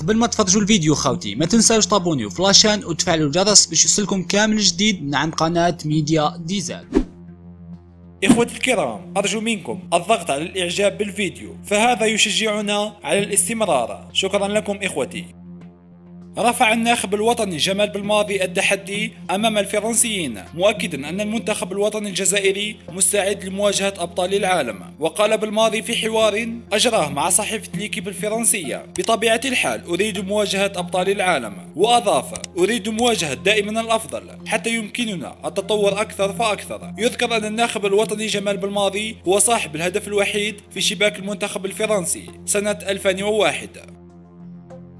قبل ما تفرجوا الفيديو خاوتي ما تنساوش تابونيو ف la chaîne وتفعلوا الجرس باش يوصلكم كامل جديد من عند قناة ميديا ديزل. إخوتي الكرام أرجو منكم الضغط على الإعجاب بالفيديو فهذا يشجعنا على الاستمرار. شكرا لكم إخوتي. رفع الناخب الوطني جمال بلماضي التحدي أمام الفرنسيين مؤكدا أن المنتخب الوطني الجزائري مستعد لمواجهة أبطال العالم. وقال بلماضي في حوار أجراه مع صحيفة L'Équipe الفرنسية بطبيعة الحال أريد مواجهة أبطال العالم. وأضاف أريد مواجهة دائما الأفضل حتى يمكننا التطور أكثر فأكثر. يذكر أن الناخب الوطني جمال بالماضي هو صاحب الهدف الوحيد في شباك المنتخب الفرنسي سنة 2001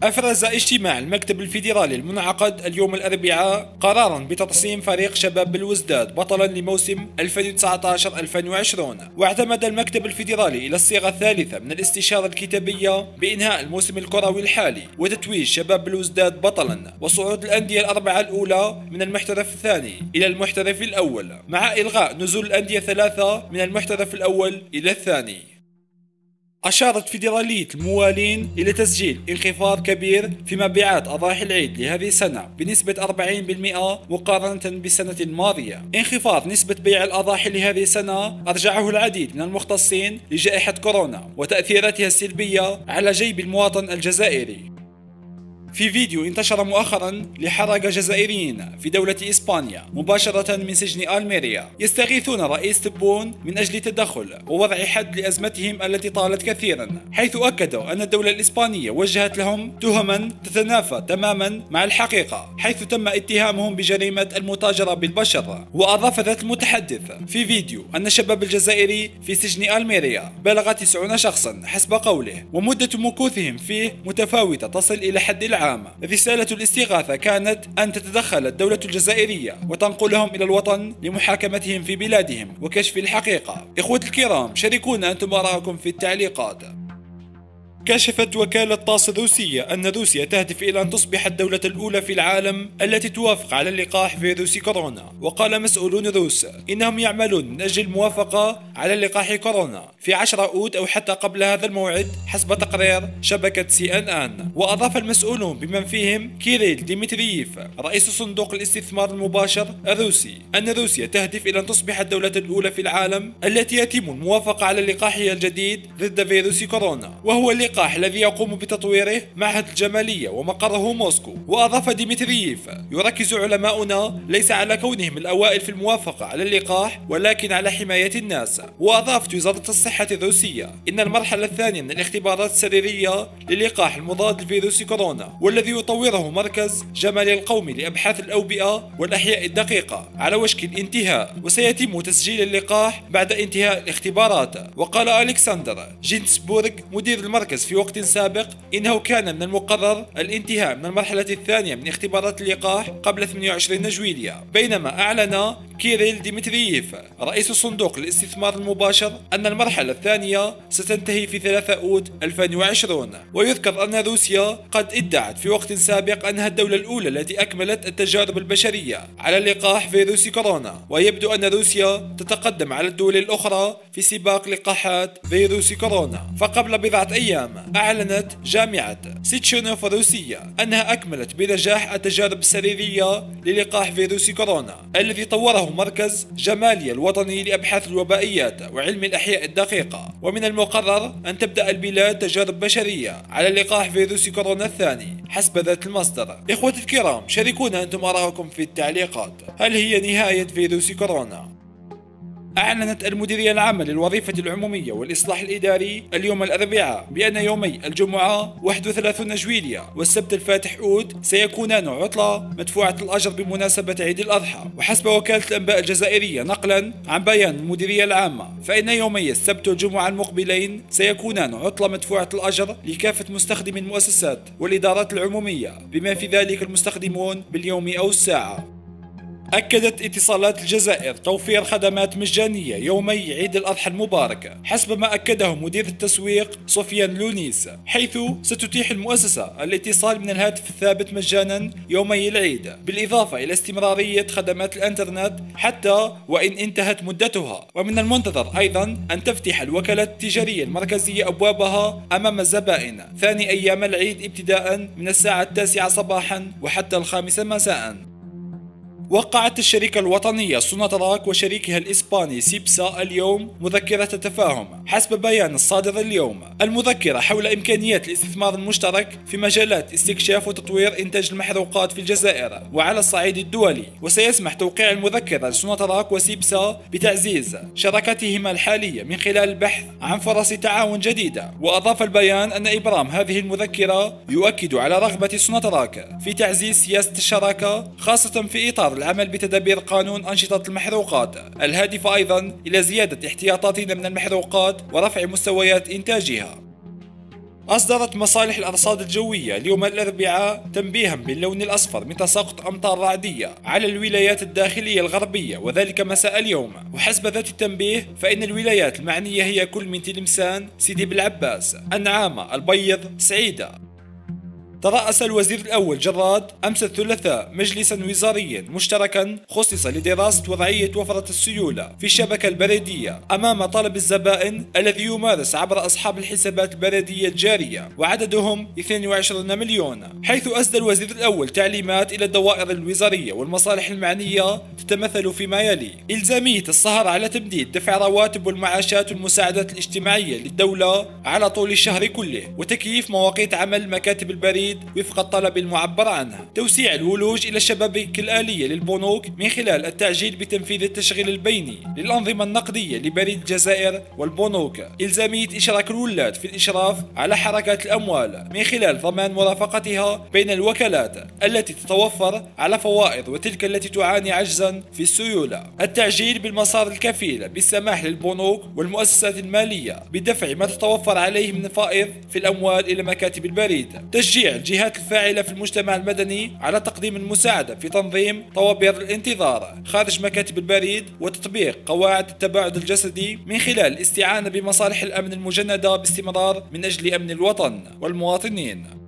أفرز اجتماع المكتب الفيدرالي المنعقد اليوم الأربعاء قرارا بترسيم فريق شباب بالوزداد بطلا لموسم 2019-2020 واعتمد المكتب الفيدرالي إلى الصيغة الثالثة من الاستشارة الكتابية بإنهاء الموسم الكروي الحالي وتتويج شباب بالوزداد بطلا وصعود الأندية الأربعة الأولى من المحترف الثاني إلى المحترف الأول مع إلغاء نزول الأندية الثلاثة من المحترف الأول إلى الثاني. أشارت فيدرالية الموالين إلى تسجيل انخفاض كبير في مبيعات أضاحي العيد لهذه السنة بنسبة 40% مقارنة بالسنة الماضية. انخفاض نسبة بيع الأضاحي لهذه السنة أرجعه العديد من المختصين لجائحة كورونا وتأثيراتها السلبية على جيب المواطن الجزائري. في فيديو انتشر مؤخرا لحركة جزائريين في دولة إسبانيا مباشرة من سجن ألميريا يستغيثون رئيس تبون من أجل التدخل ووضع حد لأزمتهم التي طالت كثيرا حيث أكدوا أن الدولة الإسبانية وجهت لهم تهما تتنافى تماما مع الحقيقة حيث تم اتهامهم بجريمة المتاجرة بالبشر. وأضاف ذات المتحدث في فيديو أن الشباب الجزائري في سجن ألميريا بلغ 90 شخصا حسب قوله ومدة مكوثهم فيه متفاوتة تصل إلى حد العام العام رسالة الاستغاثة كانت أن تتدخل الدولة الجزائرية وتنقلهم إلى الوطن لمحاكمتهم في بلادهم وكشف الحقيقة. إخوتي الكرام شاركونا أنتم آراءكم في التعليقات. كشفت وكالة طاس الروسية أن روسيا تهدف إلى أن تصبح الدولة الأولى في العالم التي توافق على اللقاح فيروس كورونا. وقال مسؤولون روس إنهم يعملون من أجل الموافقة على لقاح كورونا. في 10 أوت أو حتى قبل هذا الموعد حسب تقرير شبكة سي أن أن. وأضاف المسؤولون بمن فيهم كيريل ديمترييف رئيس صندوق الاستثمار المباشر الروسي أن روسيا تهدف إلى أن تصبح الدولة الأولى في العالم التي يتم الموافقة على لقاحها الجديد ضد فيروس كورونا وهو اللقاح اللقاح الذي يقوم بتطويره معهد الجمالية ومقره موسكو وأضاف ديمترييف يركز علماؤنا ليس على كونهم الأوائل في الموافقة على اللقاح ولكن على حماية الناس. وأضافت وزارة الصحة الروسية إن المرحلة الثانية من الاختبارات السريرية للقاح المضاد لفيروس كورونا والذي يطوره مركز جمال القومي لأبحاث الأوبئة والأحياء الدقيقة على وشك الانتهاء وسيتم تسجيل اللقاح بعد انتهاء الاختبارات. وقال ألكسندر جينسبورغ مدير المركز في وقت سابق إنه كان من المقرر الانتهاء من المرحلة الثانية من اختبارات اللقاح قبل 28 جويلية. بينما أعلن كيريل ديمترييف رئيس صندوق الاستثمار المباشر أن المرحلة الثانية ستنتهي في 3 أوت 2020 ويذكر أن روسيا قد إدعت في وقت سابق أنها الدولة الأولى التي أكملت التجارب البشرية على لقاح فيروس كورونا. ويبدو أن روسيا تتقدم على الدول الأخرى في سباق لقاحات فيروس كورونا. فقبل بضعة أيام أعلنت جامعة سيتشونوف الروسية أنها أكملت بنجاح التجارب السريرية للقاح فيروس كورونا الذي طوره مركز جماليا الوطني لأبحاث الوبائيات وعلم الأحياء الدقيقة. ومن المقرر أن تبدأ البلاد تجارب بشرية على لقاح فيروس كورونا الثاني حسب ذات المصدر. إخوتي الكرام شاركونا أنتم آراءكم في التعليقات. هل هي نهاية فيروس كورونا؟ أعلنت المديرية العامة للوظيفة العمومية والإصلاح الإداري اليوم الأربعاء بأن يومي الجمعة 31 جويلية والسبت الفاتح أود سيكونان عطلة مدفوعة الأجر بمناسبة عيد الأضحى. وحسب وكالة الأنباء الجزائرية نقلا عن بيان المديرية العامة فإن يومي السبت والجمعة المقبلين سيكونان عطلة مدفوعة الأجر لكافة مستخدمي المؤسسات والإدارات العمومية بما في ذلك المستخدمون باليوم أو الساعة. أكدت اتصالات الجزائر توفير خدمات مجانية يومي عيد الأضحى المبارك حسب ما أكده مدير التسويق سفيان لونيس حيث ستتيح المؤسسة الاتصال من الهاتف الثابت مجانا يومي العيد بالإضافة إلى استمرارية خدمات الإنترنت حتى وإن انتهت مدتها. ومن المنتظر أيضا أن تفتح الوكالات التجارية المركزية أبوابها أمام الزبائن ثاني أيام العيد ابتداء من الساعة التاسعة صباحا وحتى الخامسة مساء. وقعت الشركة الوطنية سوناتراك وشريكها الإسباني سيبسا اليوم مذكرة تفاهم. حسب بيان الصادر اليوم. المذكرة حول إمكانيات الاستثمار المشترك في مجالات استكشاف وتطوير إنتاج المحروقات في الجزائر. وعلى الصعيد الدولي وسيسمح توقيع المذكرة لسوناتراك وسيبسا بتعزيز شراكتهما الحالية من خلال البحث عن فرص تعاون جديدة. وأضاف البيان أن إبرام هذه المذكرة يؤكد على رغبة سوناتراك في تعزيز سياسة الشراكة خاصة في إطار العمل بتدابير قانون أنشطة المحروقات. الهادف أيضا إلى زيادة احتياطاتنا من المحروقات ورفع مستويات إنتاجها. أصدرت مصالح الأرصاد الجوية اليوم الأربعاء تنبيها باللون الأصفر من تساقط أمطار رعدية على الولايات الداخلية الغربية وذلك مساء اليوم. وحسب ذات التنبيه فإن الولايات المعنية هي كل من تلمسان سيدي بالعباس النعامة البيض سعيدة. ترأس الوزير الأول جراد أمس الثلاثاء مجلسا وزاريا مشتركا خصص لدراسة وضعية وفرة السيولة في الشبكة البريدية أمام طلب الزبائن الذي يمارس عبر أصحاب الحسابات البريدية الجارية وعددهم 22 مليون. حيث أسدى الوزير الأول تعليمات إلى الدوائر الوزارية والمصالح المعنية تتمثل فيما يلي. إلزامية السهر على تمديد دفع رواتب والمعاشات والمساعدات الاجتماعية للدولة على طول الشهر كله وتكييف مواقيت عمل مكاتب البريد الجديد وفق الطلب المعبر عنه توسيع الولوج إلى الشبابيك الآلية للبنوك من خلال التعجيل بتنفيذ التشغيل البيني للأنظمة النقدية لبريد الجزائر والبنوك. إلزامية إشراك الولاة في الإشراف على حركات الأموال من خلال ضمان مرافقتها بين الوكالات التي تتوفر على فوائض وتلك التي تعاني عجزا في السيولة. التعجيل بالمسار الكفيل بالسماح للبنوك والمؤسسات المالية بدفع ما تتوفر عليه من فائض في الأموال إلى مكاتب البريد. تشجيع الجهات الفاعلة في المجتمع المدني على تقديم المساعدة في تنظيم طوابير الانتظار خارج مكاتب البريد وتطبيق قواعد التباعد الجسدي من خلال الاستعانة بمصالح الأمن المجندة باستمرار من أجل أمن الوطن والمواطنين.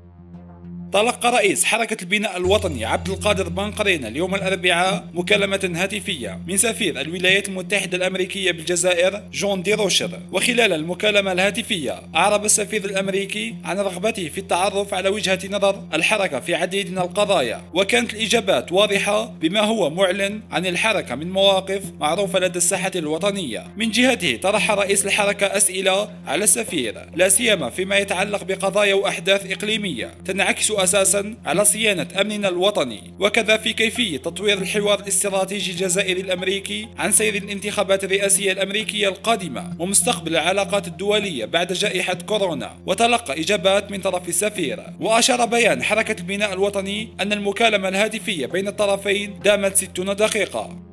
تلقى رئيس حركة البناء الوطني عبد القادر بنقرين اليوم الأربعاء مكالمة هاتفية من سفير الولايات المتحدة الأمريكية بالجزائر جون دي روشر. وخلال المكالمة الهاتفية أعرب السفير الأمريكي عن رغبته في التعرف على وجهة نظر الحركة في عديد من القضايا. وكانت الإجابات واضحة بما هو معلن عن الحركة من مواقف معروفة لدى الساحة الوطنية. من جهته طرح رئيس الحركة أسئلة على السفير لا سيما فيما يتعلق بقضايا وأحداث إقليمية تنعكس أساسا على صيانة أمننا الوطني. وكذا في كيفية تطوير الحوار الاستراتيجي الجزائري الأمريكي عن سير الانتخابات الرئاسية الأمريكية القادمة ومستقبل العلاقات الدولية بعد جائحة كورونا. وتلقى إجابات من طرف السفير وأشار بيان حركة البناء الوطني أن المكالمة الهاتفية بين الطرفين دامت 60 دقيقة.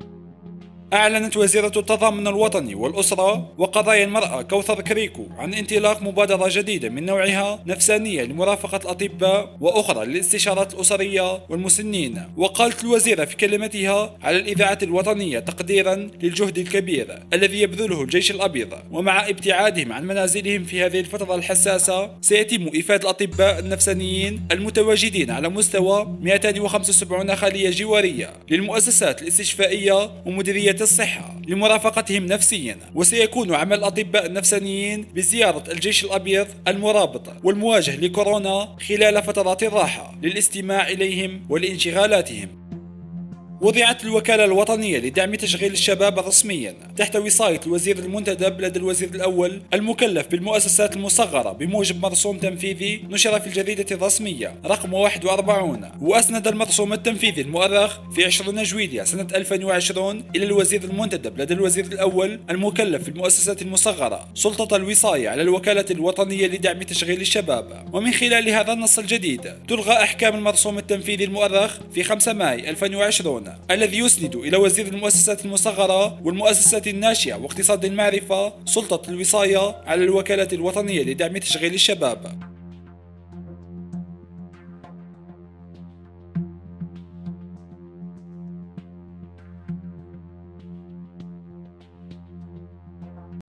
أعلنت وزيرة التضامن الوطني والأسرة وقضايا المرأة كوثر كريكو عن انطلاق مبادرة جديدة من نوعها نفسانية لمرافقة الأطباء وأخرى للاستشارات الأسرية والمسنين. وقالت الوزيرة في كلمتها على الإذاعة الوطنية تقديرا للجهد الكبير الذي يبذله الجيش الأبيض. ومع ابتعادهم عن منازلهم في هذه الفترة الحساسة سيتم إفادة الأطباء النفسانيين المتواجدين على مستوى 275 خلية جوارية للمؤسسات الاستشفائية ومديرية الصحة لمرافقتهم نفسيا وسيكون عمل الأطباء النفسانيين بزيارة الجيش الأبيض المرابط والمواجه لكورونا خلال فترات الراحة للاستماع إليهم ولانشغالاتهم. وضعت الوكالة الوطنية لدعم تشغيل الشباب رسميا تحت وصاية الوزير المنتدب لدى الوزير الأول المكلف بالمؤسسات المصغرة بموجب مرسوم تنفيذي نشر في الجريدة الرسمية رقم 41 وأسند المرسوم التنفيذي المؤرخ في 20 جويلية سنة 2020 إلى الوزير المنتدب لدى الوزير الأول المكلف بالمؤسسات المصغرة سلطة الوصاية على الوكالة الوطنية لدعم تشغيل الشباب ومن خلال هذا النص الجديد تلغى أحكام المرسوم التنفيذي المؤرخ في 5 ماي 2020 الذي يسند إلى وزير المؤسسات المصغرة والمؤسسات الناشئة واقتصاد المعرفة سلطة الوصاية على الوكالة الوطنية لدعم تشغيل الشباب.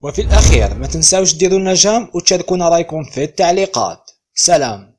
وفي الأخير ما تنساوش ديروا النجم وتشاركونا رأيكم في التعليقات. سلام.